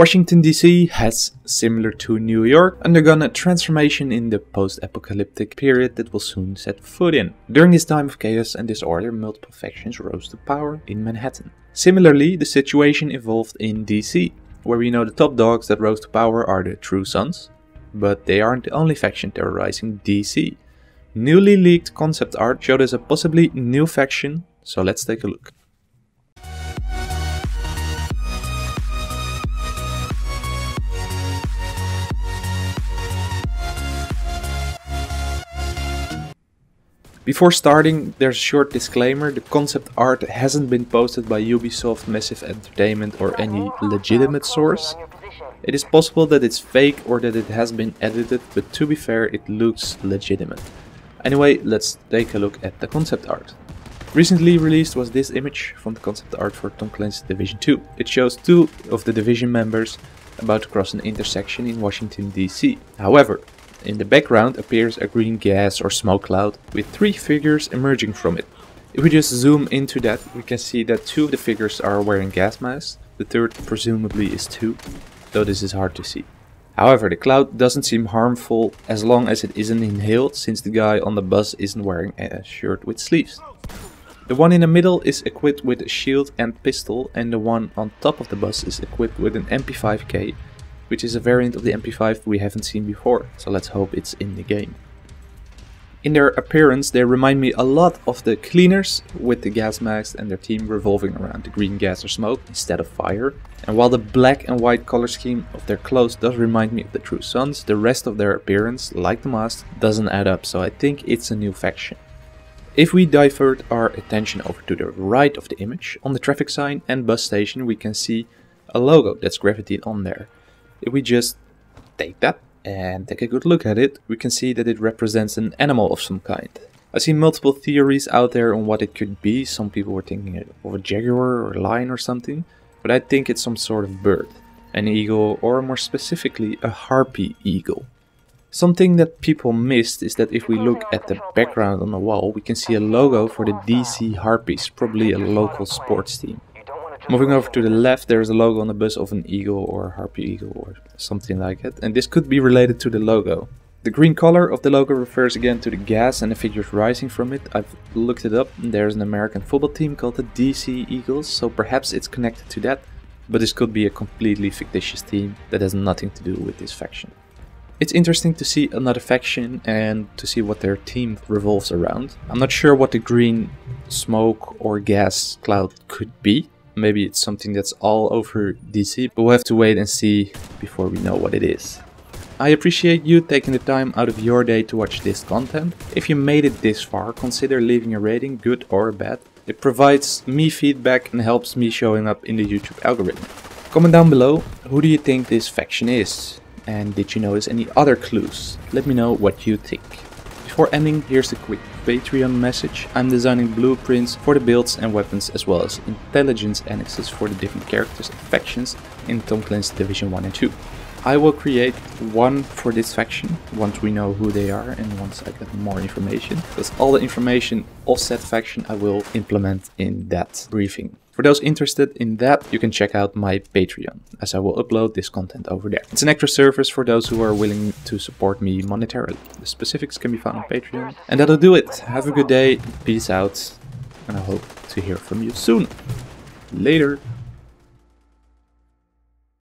Washington DC has, similar to New York, undergone a transformation in the post-apocalyptic period that will soon set foot in. During this time of chaos and disorder, multiple factions rose to power in Manhattan. Similarly, the situation evolved in DC, where we know the top dogs that rose to power are the True Sons, but they aren't the only faction terrorizing DC. Newly leaked concept art showed us a possibly new faction, so let's take a look. Before starting, there's a short disclaimer, the concept art hasn't been posted by Ubisoft, Massive Entertainment or any legitimate source. It is possible that it's fake or that it has been edited, but to be fair, it looks legitimate. Anyway, let's take a look at the concept art. Recently released was this image from the concept art for Tom Clancy's Division 2. It shows two of the Division members about to cross an intersection in Washington DC. However, in the background appears a green gas or smoke cloud with three figures emerging from it. If we just zoom into that, we can see that two of the figures are wearing gas masks, the third presumably is too, though this is hard to see. However, the cloud doesn't seem harmful as long as it isn't inhaled since the guy on the bus isn't wearing a shirt with sleeves. The one in the middle is equipped with a shield and pistol and the one on top of the bus is equipped with an MP5K which is a variant of the MP5 we haven't seen before, so let's hope it's in the game. In their appearance, they remind me a lot of the cleaners, with the gas masks and their team revolving around the green gas or smoke instead of fire. And while the black and white color scheme of their clothes does remind me of the True Sons, the rest of their appearance, like the mask, doesn't add up, so I think it's a new faction. If we divert our attention over to the right of the image, on the traffic sign and bus station we can see a logo that's gravitated on there. If we just take that and take a good look at it, we can see that it represents an animal of some kind. I see multiple theories out there on what it could be. Some people were thinking of a jaguar or a lion or something, but I think it's some sort of bird. An eagle or more specifically a harpy eagle. Something that people missed is that if we look at the background on the wall, we can see a logo for the DC Harpies, probably a local sports team. Moving over to the left, there is a logo on the bus of an eagle or a harpy eagle or something like it. And this could be related to the logo. The green color of the logo refers again to the gas and the figures rising from it. I've looked it up. And there's an American football team called the DC Eagles, so perhaps it's connected to that. But this could be a completely fictitious team that has nothing to do with this faction. It's interesting to see another faction and to see what their team revolves around. I'm not sure what the green smoke or gas cloud could be, Maybe it's something that's all over DC, but we'll have to wait and see before we know what it is. I appreciate you taking the time out of your day to watch this content. If you made it this far, consider leaving a rating, good or bad. It provides me feedback and helps me showing up in the YouTube algorithm. Comment down below, who do you think this faction is? And did you notice any other clues? Let me know what you think. Before ending, here's a quick Patreon message. I'm designing blueprints for the builds and weapons as well as intelligence annexes for the different characters and factions in Tom Clancy's Division 1 and 2. I will create one for this faction once we know who they are and once I get more information. Because all the information of said faction I will implement in that briefing. For those interested in that, you can check out my Patreon, as I will upload this content over there. It's an extra service for those who are willing to support me monetarily. The specifics can be found on Patreon. And that'll do it. Have a good day, peace out, and I hope to hear from you soon. Later.